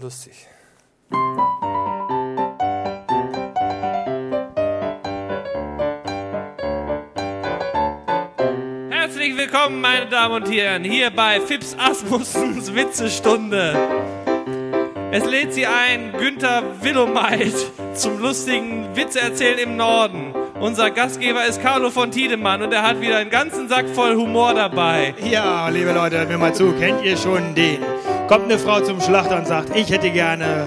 lustig. Herzlich willkommen, meine Damen und Herren, hier bei Fips Asmussens Witzestunde. Es lädt Sie ein, Günther Willomeit zum lustigen Witzerzählen im Norden. Unser Gastgeber ist Carlo von Tiedemann und er hat wieder einen ganzen Sack voll Humor dabei. Ja, liebe Leute, hört mir mal zu. Kennt ihr schon den? Kommt eine Frau zum Schlachter und sagt, ich hätte gerne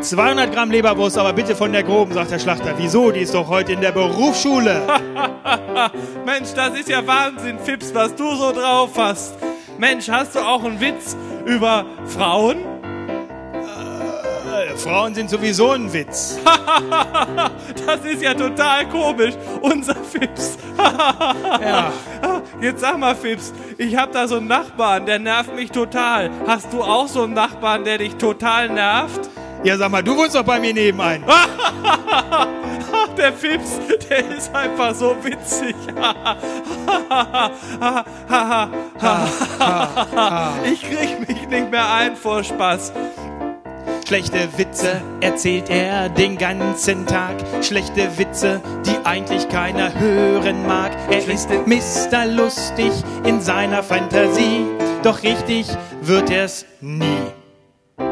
200 Gramm Leberwurst, aber bitte von der groben, sagt der Schlachter. Wieso? Die ist doch heute in der Berufsschule. Mensch, das ist ja Wahnsinn, Fips, was du so drauf hast. Mensch, hast du auch einen Witz über Frauen? Frauen sind sowieso ein Witz. Das ist ja total komisch. Unser Fips. Ja. Jetzt sag mal, Fips, ich hab da so einen Nachbarn, der nervt mich total. Hast du auch so einen Nachbarn, der dich total nervt? Ja, sag mal, du wohnst doch bei mir nebenein. Ach, der Fips, der ist einfach so witzig. ich krieg mich nicht mehr ein vor Spaß. Schlechte Witze erzählt er den ganzen Tag. Schlechte Witze, die eigentlich keiner hören mag. Er ist Mr. Lustig in seiner Fantasie. Doch richtig wird er's nie.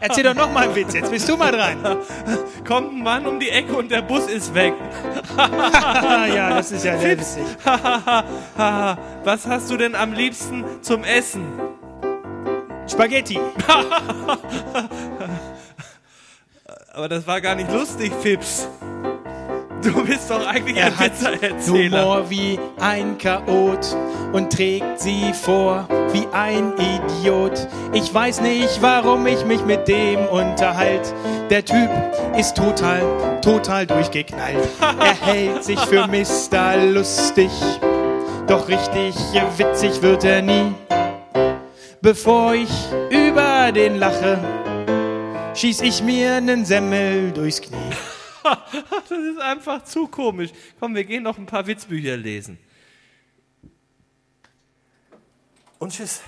Erzähl doch noch mal einen Witz, jetzt bist du mal dran. Kommt ein Mann um die Ecke und der Bus ist weg. ja, das ist ja witzig. Was hast du denn am liebsten zum Essen? Spaghetti. Aber das war gar nicht lustig, Fips. Du bist doch eigentlich Er ein hat Witzeerzähler. Humor wie ein Chaot und trägt sie vor wie ein Idiot. Ich weiß nicht, warum ich mich mit dem unterhalt. Der Typ ist total, total durchgeknallt. Er hält sich für Mr. Lustig, doch richtig witzig wird er nie. Bevor ich über den lache, schieß ich mir nen Semmel durchs Knie. Das ist einfach zu komisch. Komm, wir gehen noch ein paar Witzbücher lesen. Und tschüss.